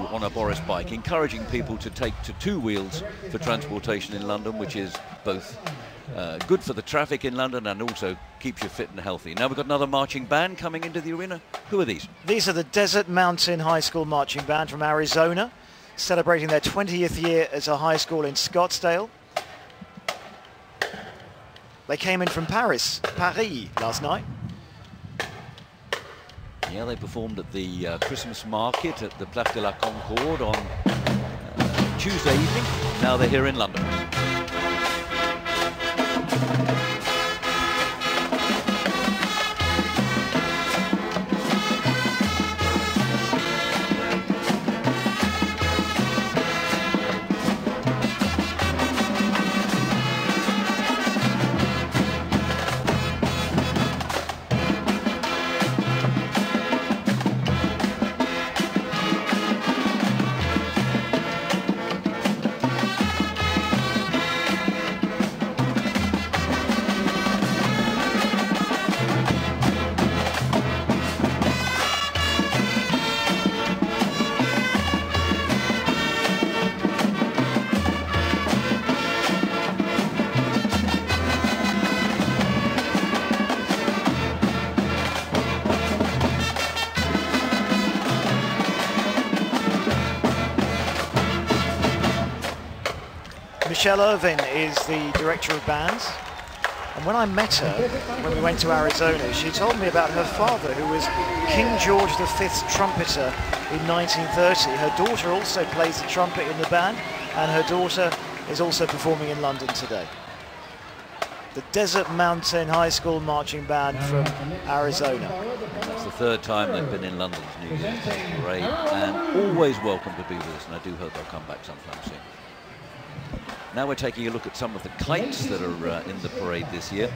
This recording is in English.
on a Boris bike, encouraging people to take to two wheels for transportation in London, which is both uh, good for the traffic in London and also keeps you fit and healthy. Now we've got another marching band coming into the arena. Who are these? These are the Desert Mountain High School Marching Band from Arizona, celebrating their 20th year as a high school in Scottsdale. They came in from Paris, Paris, last night. Yeah, they performed at the uh, Christmas market at the Place de la Concorde on uh, Tuesday evening. Now they're here in London. Michelle Irvin is the director of bands. And when I met her, when we went to Arizona, she told me about her father, who was King George V's trumpeter in 1930. Her daughter also plays the trumpet in the band, and her daughter is also performing in London today. The Desert Mountain High School Marching Band from Arizona. That's the third time they've been in London's New Year's parade, and always welcome to be with us, and I do hope they'll come back sometime soon. Now we're taking a look at some of the kites that are uh, in the parade this year.